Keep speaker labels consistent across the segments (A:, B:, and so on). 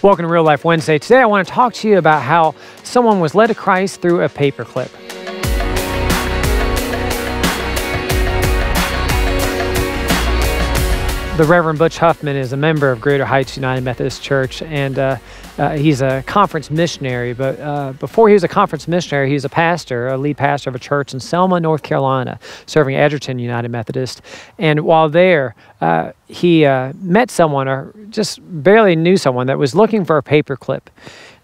A: Welcome to Real Life Wednesday. Today I want to talk to you about how someone was led to Christ through a paperclip. The Reverend Butch Huffman is a member of Greater Heights United Methodist Church, and uh, uh, he's a conference missionary. But uh, before he was a conference missionary, he was a pastor, a lead pastor of a church in Selma, North Carolina, serving Edgerton United Methodist. And while there, uh, he uh, met someone, or just barely knew someone, that was looking for a paperclip.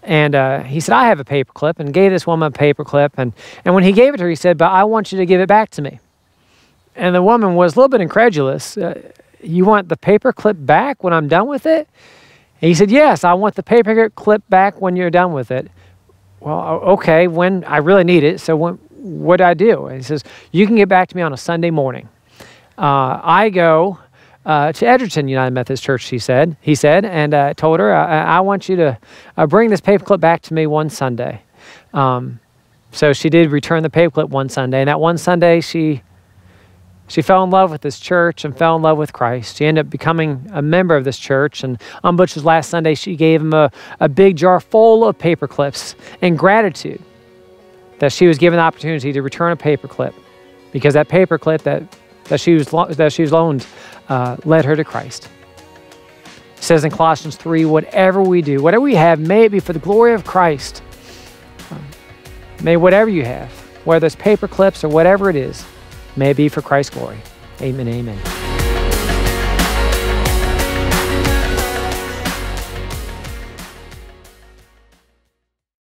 A: And uh, he said, I have a paperclip, and gave this woman a paperclip. And, and when he gave it to her, he said, But I want you to give it back to me. And the woman was a little bit incredulous. Uh, you want the paper clip back when I'm done with it? And he said, Yes, I want the paper clip back when you're done with it. Well, okay, when I really need it. So when, what do I do? And he says, You can get back to me on a Sunday morning. Uh, I go uh, to Edgerton United Methodist Church, she said, he said, and uh, told her, I, I want you to uh, bring this paperclip back to me one Sunday. Um, so she did return the paperclip one Sunday, and that one Sunday she she fell in love with this church and fell in love with Christ. She ended up becoming a member of this church. And on Butch's last Sunday, she gave him a, a big jar full of paper clips in gratitude that she was given the opportunity to return a paper clip because that paper clip that, that, she, was, that she was loaned uh, led her to Christ. It says in Colossians 3 whatever we do, whatever we have, may it be for the glory of Christ. Um, may whatever you have, whether it's paper clips or whatever it is, May it be for Christ's glory. Amen. Amen.